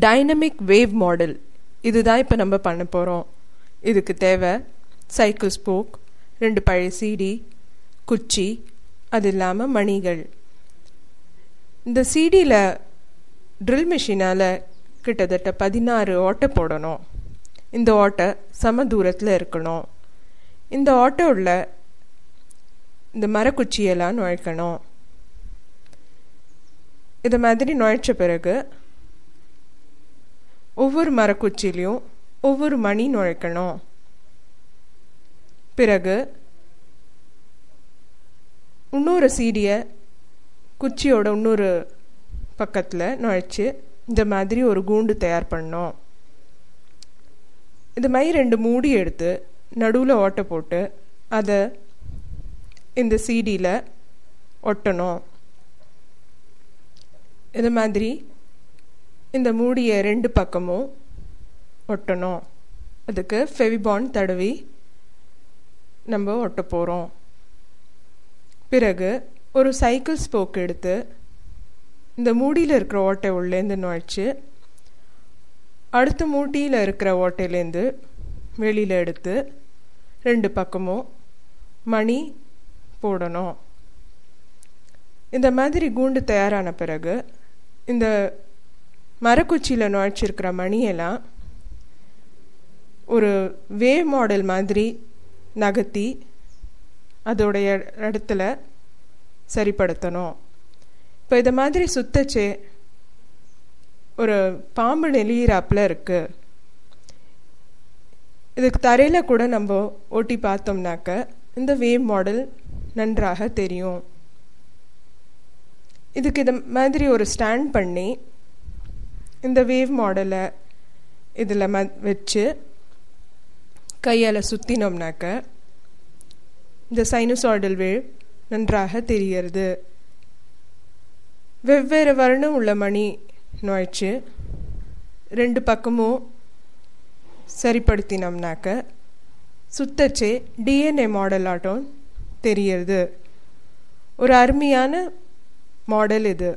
Dynamic wave model இதுதான் இப்போ நம்ம பண்ண போகிறோம் இதுக்கு தேவை சைக்கிள் ஸ்போக் ரெண்டு பழைய சிடி குச்சி அது இல்லாமல் மணிகள். இந்த சிடியில் ட்ரில் மிஷினால் கிட்டத்தட்ட பதினாறு ஓட்டை போடணும். இந்த ஓட்டை சம தூரத்தில் இருக்கணும். இந்த ஓட்டை உள்ள இந்த மரக்குச்சியெல்லாம் நுழைக்கணும். இது மாதிரி நுழைச்ச பிறகு ஒவ்வொரு மரக்குச்சிலையும் ஒவ்வொரு மணி நுழைக்கணும். பிறகு இன்னொரு சீடியை குச்சியோட இன்னொரு பக்கத்தில் நுழைச்சி இந்த மாதிரி ஒரு கூண்டு தயார் பண்ணோம் இது மாதிரி ரெண்டு மூடி எடுத்து நடுவில் ஓட்டை போட்டு அதை இந்த சீடியில் ஒட்டணும். இது மாதிரி இந்த மூடியை ரெண்டு பக்கமும் ஒட்டணும். அதுக்கு ஃபெவிபான் தடவி நம்ம ஒட்ட போகிறோம் பிறகு ஒரு சைக்கிள் ஸ்போக் எடுத்து இந்த மூடியில் இருக்கிற ஓட்டை உள்ளேருந்து நுழைச்சி அடுத்த மூட்டியில் இருக்கிற ஓட்டையிலேருந்து வெளியில் எடுத்து ரெண்டு பக்கமும் மணி போடணும். இந்த மாதிரி கூண்டு தயாரான பிறகு இந்த மரக்குச்சியில் நுழைச்சிருக்கிற மணியெல்லாம் ஒரு வே மாடல் மாதிரி நகர்த்தி அதோடைய இடத்துல சரிப்படுத்தணும். இப்போ இதை மாதிரி சுத்தச்சு ஒரு பாம்பு நெளியிறாப்பில் இருக்குது இதுக்கு தரையில் கூட நம்ம ஓட்டி பார்த்தோம்னாக்க இந்த வேவ் மாடல் நன்றாக தெரியும். இதுக்கு இது மாதிரி ஒரு ஸ்டாண்ட் பண்ணி இந்த வேவ் மாடலை இதில் ம வச்சு கையால் சுற்றினோம்னாக்க இந்த சைனசாய்டல் வேவ் நன்றாக தெரிகிறது. வெவ்வேறு வர்ணம் உள்ள மணி நுழைச்சு ரெண்டு பக்கமும் சரிப்படுத்தினோம்னாக்க சுத்தச்சே டிஎன்ஏ மாடல் ஆட்டம் தெரியறது ஒரு அருமையான மாடல் இது.